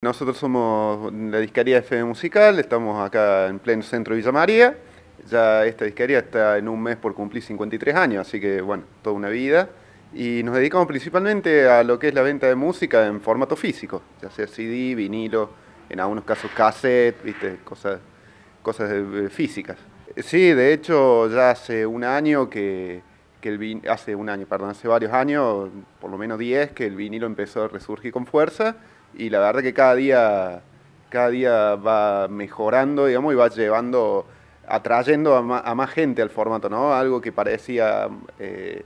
Nosotros somos la disquería FM Musical, estamos acá en pleno centro de Villa María. Ya esta disquería está en un mes por cumplir 53 años, así que bueno, toda una vida. Y nos dedicamos principalmente a lo que es la venta de música en formato físico, ya sea CD, vinilo, en algunos casos cassette, ¿viste? Cosas, cosas físicas. Sí, de hecho ya hace un año que, que el hace un año, perdón, hace varios años, por lo menos 10, que el vinilo empezó a resurgir con fuerza y la verdad que cada día, cada día va mejorando, digamos, y va llevando, atrayendo a más, gente al formato, ¿no? Algo que parecía eh,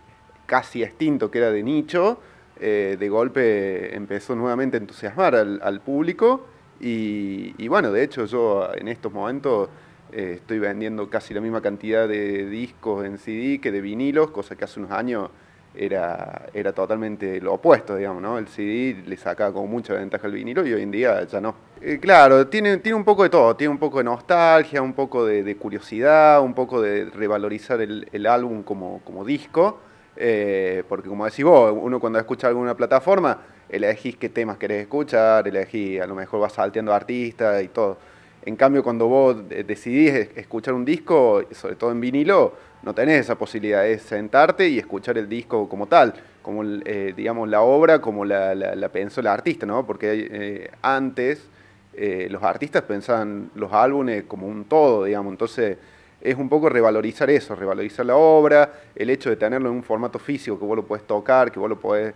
casi extinto, que era de nicho, eh, de golpe empezó nuevamente a entusiasmar al, público y, bueno, de hecho yo en estos momentos eh, estoy vendiendo casi la misma cantidad de discos en CD que de vinilos, cosa que hace unos años era, era totalmente lo opuesto, digamos, ¿no? El CD le sacaba como mucha ventaja al vinilo y hoy en día ya no. Eh, claro, tiene, tiene un poco de todo, tiene un poco de nostalgia, un poco de, curiosidad, un poco de revalorizar el, álbum como, como disco, eh, porque como decís vos, uno cuando escucha alguna plataforma, elegís qué temas querés escuchar, elegís, a lo mejor vas salteando artistas y todo. En cambio, cuando vos decidís escuchar un disco, sobre todo en vinilo, no tenés esa posibilidad, es sentarte y escuchar el disco como tal, como eh, digamos la obra, como la, la, pensó el artista, ¿no? Porque eh, antes eh, los artistas pensaban los álbumes como un todo, digamos, entonces es un poco revalorizar eso, revalorizar la obra, el hecho de tenerlo en un formato físico que vos lo podés tocar, que vos lo podés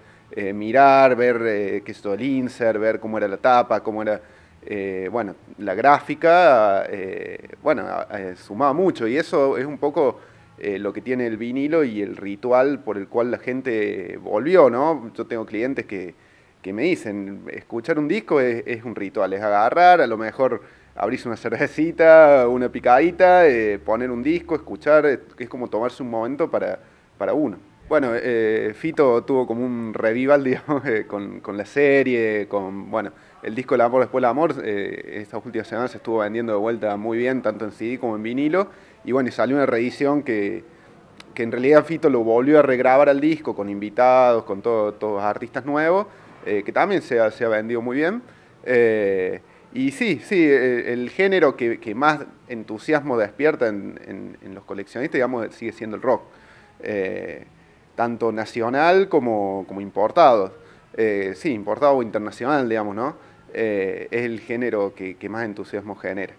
mirar, ver qué es todo el insert, ver cómo era la tapa, cómo era eh, bueno, la gráfica, eh, bueno, sumaba mucho y eso es un poco eh, lo que tiene el vinilo y el ritual por el cual la gente volvió, ¿no? Yo tengo clientes que, me dicen, escuchar un disco es, un ritual, es agarrar, a lo mejor abrís una cervecita, una picadita, poner un disco, escuchar, es como tomarse un momento para, para uno. Bueno, Fito tuvo como un revival, digamos, con, con, la serie, con, bueno, el disco El amor después del amor, eh, estas últimas semanas se estuvo vendiendo de vuelta muy bien, tanto en CD como en vinilo. Y bueno, salió una reedición que, que en realidad Fito lo volvió a regrabar al disco con invitados, con todos los artistas nuevos, eh, que también se ha, se ha, vendido muy bien. Eh, y sí, sí, el género que, que más entusiasmo despierta en, en, los coleccionistas, digamos, sigue siendo el rock. Tanto nacional como, como importado. sí, importado o internacional, digamos, ¿no? Eh, es el género que más entusiasmo genera.